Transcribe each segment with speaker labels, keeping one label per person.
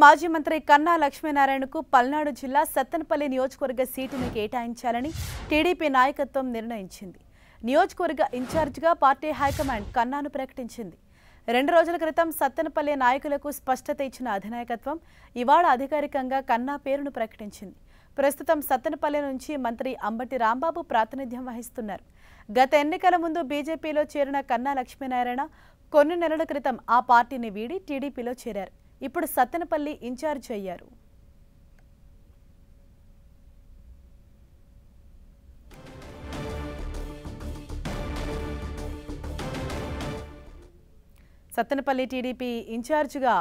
Speaker 1: మాజీ మంత్రి కన్నా లక్ష్మీనారాయణకు పల్నాడు జిల్లా సత్తెనపల్లి నియోజకవర్గ సీటును కేటాయించాలని టీడీపీ నాయకత్వం నిర్ణయించింది. నియోజకవర్గ ఇన్ఛార్జిగా పార్టీ హైకమాండ్ కన్నాను ప్రకటించింది. రెండు రోజుల క్రితం సత్తెనపల్లి నాయకులకు స్పష్టత ఇచ్చిన అధినాయకత్వం ఇవాళ అధికారికంగా కన్నా పేరును ప్రకటించింది. ప్రస్తుతం సత్తెనపల్లి నుంచి మంత్రి అంబటి రాంబాబు ప్రాతినిధ్యం వహిస్తున్నారు. గత ఎన్నికల ముందు బీజేపీలో చేరిన కన్నా లక్ష్మీనారాయణ కొన్ని నెలల క్రితం ఆ పార్టీని వీడి టీడీపీలో చేరారు. ఇప్పుడు సత్తెనపల్లి ఇన్ఛార్జ్ అయ్యారు. సత్తెనపల్లి టీడీపీ ఇన్ఛార్జ్గా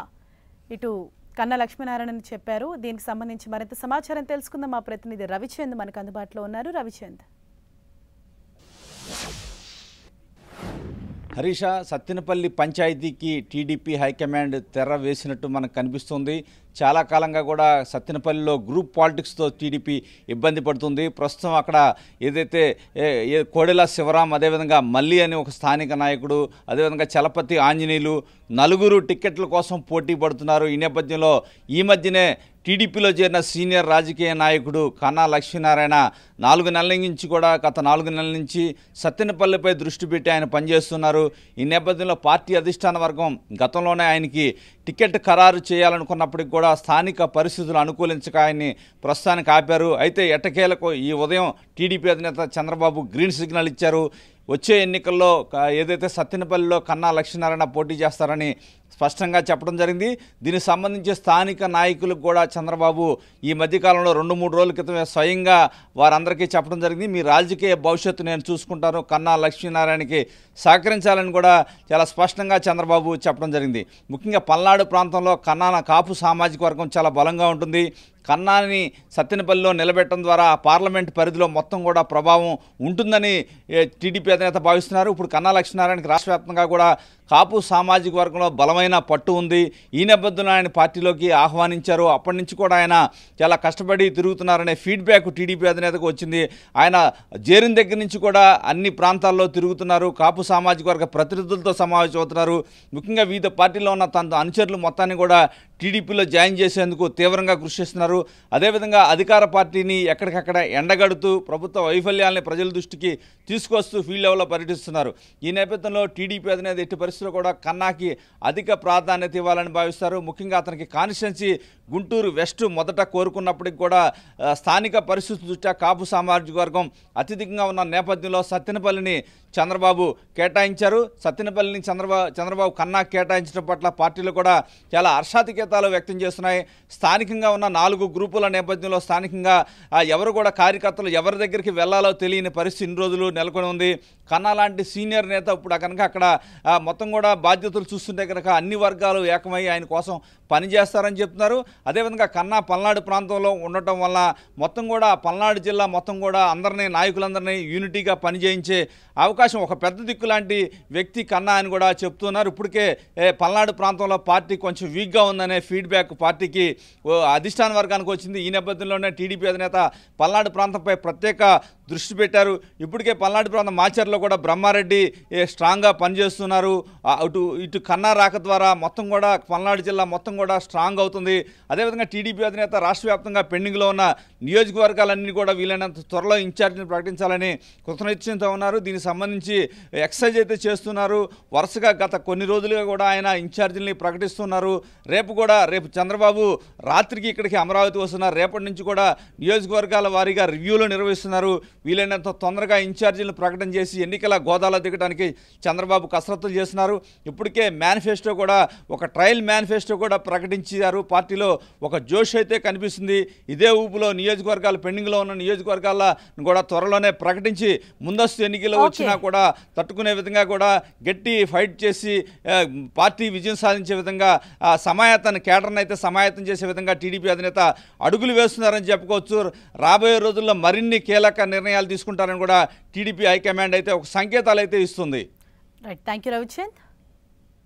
Speaker 1: ఇటు కన్న లక్ష్మీనారాయణ చెప్పారు. దీనికి సంబంధించి మరింత సమాచారం తెలుసుకుందాం. మా ప్రతినిధి రవిచంద్ మనకు అందుబాటులో ఉన్నారు. రవిచంద్.
Speaker 2: హరీష సత్తెనపల్లి పంచాయతీకి టీడీపీ హైకమాండ్ తెర వేసినట్టు మనకు కనిపిస్తుంది. చాలా కాలంగా కూడా సత్తెనపల్లిలో గ్రూప్ పాలిటిక్స్తో టీడీపీ ఇబ్బంది పడుతుంది. ప్రస్తుతం అక్కడ ఏదైతే కోడెల శివరాం అదేవిధంగా మల్లి అని ఒక స్థానిక నాయకుడు అదేవిధంగా చలపతి ఆంజనేయులు నలుగురు టిక్కెట్ల కోసం పోటీ పడుతున్నారు. ఈ నేపథ్యంలో ఈ మధ్యనే టీడీపీలో చేరిన సీనియర్ రాజకీయ నాయకుడు కన్నా లక్ష్మీనారాయణ నాలుగు నెలల నుంచి కూడా గత నాలుగు నెలల నుంచి సత్తెనపల్లిపై దృష్టి పెట్టి ఆయన పనిచేస్తున్నారు. ఈ నేపథ్యంలో పార్టీ అధిష్టాన వర్గం గతంలోనే ఆయనకి టికెట్ ఖరారు చేయాలనుకున్నప్పటికి కూడా స్థానిక పరిస్థితులు అనుకూలించక ఆయన్ని ప్రస్తుతానికి ఆపారు. అయితే ఎట్టకేలకు ఈ ఉదయం టీడీపీ అధినేత చంద్రబాబు గ్రీన్ సిగ్నల్ ఇచ్చారు. వచ్చే ఎన్నికల్లో ఏదైతే సత్తెనపల్లిలో కన్నా లక్ష్మీనారాయణ పోటీ చేస్తారని స్పష్టంగా చెప్పడం జరిగింది. దీనికి సంబంధించి స్థానిక నాయకులకు కూడా చంద్రబాబు ఈ మధ్యకాలంలో రెండు మూడు రోజుల క్రితమే స్వయంగా వారందరికీ చెప్పడం జరిగింది. మీ రాజకీయ భవిష్యత్తు నేను చూసుకుంటాను. కన్నా లక్ష్మీనారాయణకి సహకరించాలని కూడా చాలా స్పష్టంగా చంద్రబాబు చెప్పడం జరిగింది. ముఖ్యంగా పల్నాడు ప్రాంతంలో కన్నాన కాపు సామాజిక వర్గం చాలా బలంగా ఉంటుంది. కన్నాని సత్తెనపల్లిలో నిలబెట్టడం ద్వారా పార్లమెంట్ పరిధిలో మొత్తం కూడా ప్రభావం ఉంటుందని టీడీపీ అధినేత భావిస్తున్నారు. ఇప్పుడు కన్నా లక్ష్మీనారాయణకి రాష్ట్రవ్యాప్తంగా కూడా కాపు సామాజిక వర్గంలో బలమైన పట్టు ఉంది. ఈ నేపథ్యంలో ఆయన పార్టీలోకి ఆహ్వానించారు. అప్పటి నుంచి కూడా ఆయన చాలా కష్టపడి తిరుగుతున్నారనే ఫీడ్బ్యాక్ టీడీపీ అధినేతకు వచ్చింది. ఆయన జేరిన దగ్గర నుంచి కూడా అన్ని ప్రాంతాల్లో తిరుగుతున్నారు. కాపు సామాజిక వర్గ ప్రతినిధులతో సమావేశం అవుతున్నారు. ముఖ్యంగా వివిధ పార్టీలో ఉన్న తన అనుచరులు మొత్తాన్ని కూడా టీడీపీలో జాయిన్ చేసేందుకు తీవ్రంగా కృషి చేస్తున్నారు. అదేవిధంగా అధికార పార్టీని ఎక్కడికక్కడ ఎండగడుతూ ప్రభుత్వ వైఫల్యాల్ని ప్రజల దృష్టికి తీసుకొస్తూ ఫీల్డ్ లెవెల్లో పర్యటిస్తున్నారు. ఈ నేపథ్యంలో టీడీపీ అధినేత ఎట్టి పరిస్థితుల్లో కూడా కన్నాకి అధిక ప్రాధాన్యత ఇవ్వాలని భావిస్తారు. ముఖ్యంగా అతనికి కాన్స్టిట్యున్సీ గుంటూరు వెస్ట్ మొదట కోరుకున్నప్పటికి కూడా స్థానిక పరిస్థితుల దృష్ట్యా కాపు సామాజిక వర్గం అత్యధికంగా ఉన్న నేపథ్యంలో సత్తెనపల్లిని చంద్రబాబు కేటాయించారు. సత్తెనపల్లిని చంద్రబాబు చంద్రబాబు కన్నా కేటాయించడం పట్ల పార్టీలు కూడా చాలా సంకేతాలు వ్యక్తం చేస్తున్నాయి. స్థానికంగా ఉన్న నాలుగు గ్రూపుల నేపథ్యంలో స్థానికంగా ఎవరు కూడా కార్యకర్తలు ఎవరి దగ్గరికి వెళ్ళాలో తెలియని పరిస్థితి ఇన్ని రోజులు నెలకొని ఉంది. కన్నా లాంటి సీనియర్ నేత ఇప్పుడు కనుక అక్కడ మొత్తం కూడా బాధ్యతలు చూస్తుంటే కనుక అన్ని వర్గాలు ఏకమై ఆయన కోసం పనిచేస్తారని చెప్తున్నారు. అదేవిధంగా కన్నా పల్నాడు ప్రాంతంలో ఉండటం వల్ల మొత్తం కూడా పల్నాడు జిల్లా మొత్తం కూడా అందరినీ నాయకులందరినీ యూనిటీగా పనిచేయించే అవకాశం ఒక పెద్ద దిక్కు లాంటి వ్యక్తి కన్నా అని కూడా చెప్తున్నారు. ఇప్పటికే పల్నాడు ప్రాంతంలో పార్టీ కొంచెం వీక్గా ఉందనే ఫీడ్బ్యాక్ పార్టీకి ఓ, అధిష్టాన వర్గానికి వచ్చింది. ఈ నేపథ్యంలోనే టీడీపీ అధినేత పల్నాడు ప్రాంతంపై ప్రత్యేక దృష్టి పెట్టారు. ఇప్పటికే పల్నాడు ప్రాంతం మాచర్లో కూడా బ్రహ్మారెడ్డి ఏ, స్ట్రాంగ్గా పనిచేస్తున్నారు. అటు ఇటు కన్నా రాక ద్వారా మొత్తం కూడా పల్నాడు జిల్లా మొత్తం కూడా స్ట్రాంగ్ అవుతుంది. అదేవిధంగా టీడీపీ అధినేత రాష్ట్ర వ్యాప్తంగా పెండింగ్లో ఉన్న నియోజకవర్గాలన్నీ కూడా వీలైనంత త్వరలో ఇన్ఛార్జిని ప్రకటించాలని కృతనిశ్చయంతో ఉన్నారు. దీనికి సంబంధించి ఎక్సైజ్ అయితే చేస్తున్నారు. వరుసగా గత కొన్ని రోజులుగా కూడా ఆయన ఇన్ఛార్జిని ప్రకటిస్తున్నారు. రేపు కూడా రేపు చంద్రబాబు రాత్రికి ఇక్కడికి అమరావతి వస్తున్నారు. రేపటి నుంచి కూడా నియోజకవర్గాల వారీగా రివ్యూలు నిర్వహిస్తున్నారు. వీలైనంత తొందరగా ఇన్ఛార్జీలను ప్రకటన చేసి ఎన్నికల గోదాలో దిగడానికి చంద్రబాబు కసరత్తులు చేస్తున్నారు. ఇప్పటికే మేనిఫెస్టో కూడా ఒక ట్రయల్ మేనిఫెస్టో కూడా ప్రకటించారు. పార్టీలో ఒక జోష్ అయితే కనిపిస్తుంది. ఇదే ఊపులో నియోజకవర్గాలు పెండింగ్లో ఉన్న నియోజకవర్గాల కూడా త్వరలోనే ప్రకటించి ముందస్తు ఎన్నికలు. వచ్చినా కూడా తట్టుకునే విధంగా కూడా గట్టి ఫైట్ చేసి పార్టీ విజయం సాధించే విధంగా సమాయత్తాన్ని కేటర్ని అయితే సమాయత్తం చేసే విధంగా టీడీపీ అధినేత అడుగులు వేస్తున్నారని చెప్పుకోవచ్చు. రాబోయే రోజుల్లో మరిన్ని కీలక నిర్ణయాలు తీసుకుంటారని కూడా టీడీపీ హైకమాండ్ అయితే ఒక సంకేతాలు అయితే ఇస్తుంది.
Speaker 1: Right thank you Ravichand